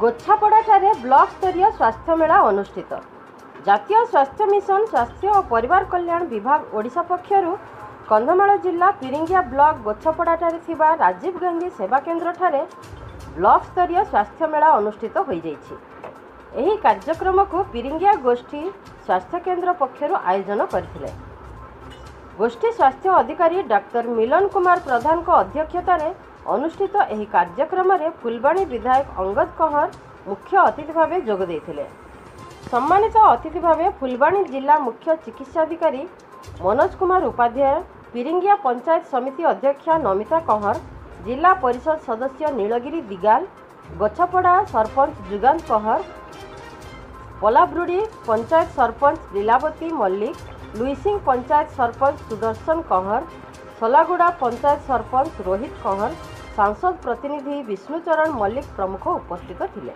ଗୋଛାପଡ଼ାଠାରେ block ସ୍ତରୀୟ ସ୍ୱାସ୍ଥ୍ୟ ମେଳା ଅନୁଷ୍ଠିତ। ଜାତୀୟ ସ୍ୱାସ୍ଥ୍ୟ ମିଶନ ସ୍ୱାସ୍ଥ୍ୟ ଓ ପରିବାର କଲ୍ୟାଣ ବିଭାଗ ଓଡ଼ିଶା ପକ୍ଷରୁ କନ୍ଧମାଳ ଜିଲ୍ଲା ପିରିଙ୍ଗିଆ ବ୍ଲକ ଗୋଛପଡ଼ାଠାରେ ଥିବା ରାଜୀବ ଗାନ୍ଧୀ ସେବା କେନ୍ଦ୍ରଠାରେ ବ୍ଲକ ସ୍ତରୀୟ ସ୍ୱାସ୍ଥ୍ୟ ମେଳା ଅନୁଷ୍ଠିତ ହୋଇଯାଇଛି। ଏହି କାର୍ଯ୍ୟକ୍ରମକୁ ପିରିଙ୍ଗିଆ ଗୋଷ୍ଠୀ ସ୍ୱାସ୍ଥ୍ୟ କେନ୍ଦ୍ର ପକ୍ଷରୁ ଆୟୋଜନ କରିଥିଲେ। ଗୋଷ୍ଠୀ ସ୍ୱାସ୍ଥ୍ୟ ଅଧିକାରୀ ଡାକ୍ତର ମିଲନ କୁମାର ପ୍ରଧାନଙ୍କ ଅଧ୍ୟକ୍ଷତାରେ ଅନୁଷ୍ଠିତ ଏହି କାର୍ଯ୍ୟକ୍ରମରେ ଫୁଲବାଣୀ ବିଧାୟକ ଅଙ୍ଗଦ କହଁର ମୁଖ୍ୟ ଅତିଥି ଭାବେ ଯୋଗ ଦେଇଥିଲେ। ସମ୍ମାନିତ ଅତିଥି ଭାବେ ଫୁଲବାଣୀ ଜିଲ୍ଲା ମୁଖ୍ୟ ଚିକିତ୍ସାଧିକାରୀ ମନୋଜ କୁମାର ଉପାଧ୍ୟାୟ ପିରିଙ୍ଗିଆ ପଞ୍ଚାୟତ ସମିତି ଅଧ୍ୟକ୍ଷା ନମିତା କହଁର ଜିଲ୍ଲା ପରିଷଦ ସଦସ୍ୟ ନୀଳଗିରି ଦିଗାଲ ଗଛପଡ଼ା ସରପଞ୍ଚ ଯୁଗାନ୍ତ କହଁର ପଲାବ୍ରୁଡ଼ି ପଞ୍ଚାୟତ ସରପଞ୍ଚ ଲୀଲାବତୀ ମଲ୍ଲିକ ଲୁଇସିଂ ପଞ୍ଚାୟତ ସରପଞ୍ଚ ସୁଦର୍ଶନ କହଁର ସଲାଗୁଡ଼ା ପଞ୍ଚାୟତ ସରପଞ୍ଚ ରୋହିତ କହଁର ସାଂସଦ ପ୍ରତିନିଧି ବିଷ୍ଣୁଚରଣ ମଲ୍ଲିକ ପ୍ରମୁଖ ଉପସ୍ଥିତ ଥିଲେ।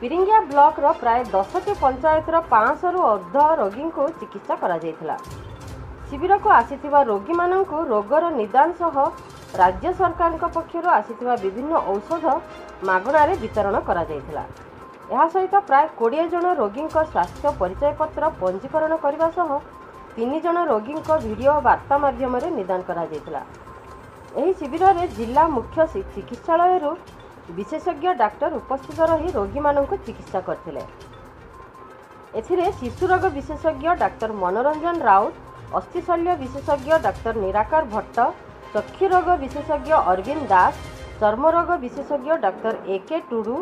ପିରିଙ୍ଗିଆ ବ୍ଲକର ପ୍ରାୟ ଦଶଟି ପଞ୍ଚାୟତର ପାଞ୍ଚଶହରୁ ଅର୍ଦ୍ଧ ରୋଗୀଙ୍କୁ ଚିକିତ୍ସା କରାଯାଇଥିଲା। ଶିବିରକୁ ଆସିଥିବା ରୋଗୀମାନଙ୍କୁ ରୋଗର ନିଦାନ ସହ ରାଜ୍ୟ ସରକାରଙ୍କ ପକ୍ଷରୁ ଆସିଥିବା ବିଭିନ୍ନ ଔଷଧ ମାଗଣାରେ ବିତରଣ କରାଯାଇଥିଲା। ଏହା ସହିତ ପ୍ରାୟ କୋଡ଼ିଏ ଜଣ ରୋଗୀଙ୍କ ସ୍ୱାସ୍ଥ୍ୟ ପରିଚୟପତ୍ର ପଞ୍ଜୀକରଣ କରିବା ସହ ତିନି ଜଣ ରୋଗୀଙ୍କ ଭିଡ଼ିଓ ବାର୍ତ୍ତା ମାଧ୍ୟମରେ ନିଦାନ କରାଯାଇଥିଲା। ଏହି ଶିବିରରେ ଜିଲ୍ଲା ମୁଖ୍ୟ ଚି- ଚିକିତ୍ସାଳୟରୁ ବିଶେଷଜ୍ଞ ଡାକ୍ତର ଉପସ୍ଥିତ ରହି ରୋଗୀମାନଙ୍କୁ ଚିକିତ୍ସା କରିଥିଲେ। ଏଥିରେ ଶିଶୁ ରୋଗ ବିଶେଷଜ୍ଞ ଡାକ୍ତର ମନୋରଞ୍ଜନ ରାଉତ ଅସ୍ଥିଶଲ୍ୟ ବିଶେଷଜ୍ଞ ଡାକ୍ତର ନିରାକାର ଭଟ୍ଟ ଚକ୍ଷୁ ରୋଗ ବିଶେଷଜ୍ଞ ଅରବିନ୍ଦ ଦାସ ଚର୍ମରୋଗ ବିଶେଷଜ୍ଞ ଡାକ୍ତର ଏ କେ ଟୁଡୁ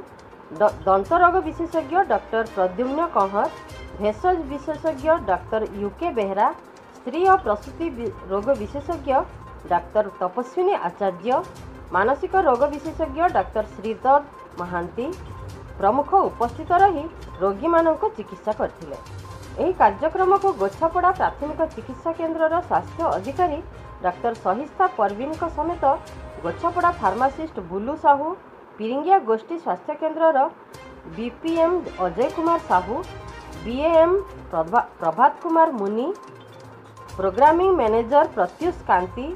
ଦ- ଦନ୍ତରୋଗ ବିଶେଷଜ୍ଞ ଡକ୍ଟର ପ୍ରଦ୍ୟୁମ୍ନ କହଁର ଭେଷଜ ବିଶେଷଜ୍ଞ ଡାକ୍ତର ୟୁ କେ ବେହେରା ସ୍ତ୍ରୀ ଓ ପ୍ରସୂତି ବି- ରୋଗ ବିଶେଷଜ୍ଞ ଡାକ୍ତର ତପସ୍ୱିନୀ ଆଚାର୍ଯ୍ୟ ମାନସିକ ରୋଗ ବିଶେଷଜ୍ଞ ଡାକ୍ତର ଶ୍ରୀଧର ମହାନ୍ତି ପ୍ରମୁଖ ଉପସ୍ଥିତ ରହି ରୋଗୀମାନଙ୍କୁ ଚିକିତ୍ସା କରିଥିଲେ ଏହି କାର୍ଯ୍ୟକ୍ରମକୁ ଗୋଛାପଡ଼ା ପ୍ରାଥମିକ ଚିକିତ୍ସା କେନ୍ଦ୍ରର ସ୍ୱାସ୍ଥ୍ୟ ଅଧିକାରୀ ଡାକ୍ତର ସହିସ୍ତା ପରବିନଙ୍କ ସମେତ ଗୋଛାପଡ଼ା ଫାର୍ମାସିଷ୍ଟ ବୁଲୁ ସାହୁ ପିରିଙ୍ଗିଆ ଗୋଷ୍ଠୀ ସ୍ୱାସ୍ଥ୍ୟ କେନ୍ଦ୍ରର BPM Ajay Kumar Sahu BAM Prabha- Prabhat Kumar Muni programming manager Pratyush Kanti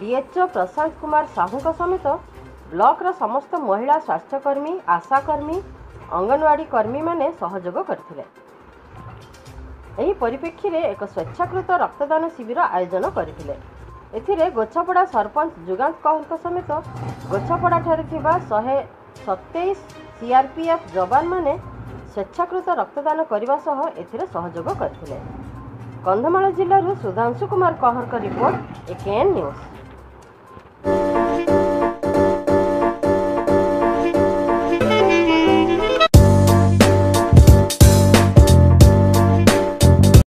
DHO Prashant Kumar ସାହୁଙ୍କ ସମେତ ବ୍ଲକର ସମସ୍ତ ମହିଳା ସ୍ୱାସ୍ଥ୍ୟକର୍ମୀ ଆଶାକର୍ମୀ ଅଙ୍ଗନୱାଡି କର୍ମୀମାନେ ସହଯୋଗ କରିଥିଲେ। ଏହି ପରିପ୍ରେକ୍ଷୀରେ ଏକ ସ୍ୱେଚ୍ଛାକୃତ ରକ୍ତଦାନ ଶିବିର ଆୟୋଜନ କରିଥିଲେ। ଏଥିରେ ଗୋଛାପଡ଼ା ସରପଞ୍ଚ ଯୁଗାନ୍ତ କହଙ୍କ ସମେତ ଗୋଛାପଡ଼ାଠାରେ ଥିବା ଶହେ ସତେଇଶ ସିଆର୍ପିଏଫ୍ ଯବାନମାନେ ସ୍ୱେଚ୍ଛାକୃତ ରକ୍ତଦାନ କରିବା ସହ ଏଥିରେ ସହଯୋଗ କରିଥିଲେ। କନ୍ଧମାଳ ଜିଲ୍ଲାରୁ ସୁଧାଂଶୁ କୁମାର କହରଙ୍କ ରିପୋର୍ଟ ଏକେଏନ୍ ନ୍ୟୁଜ୍।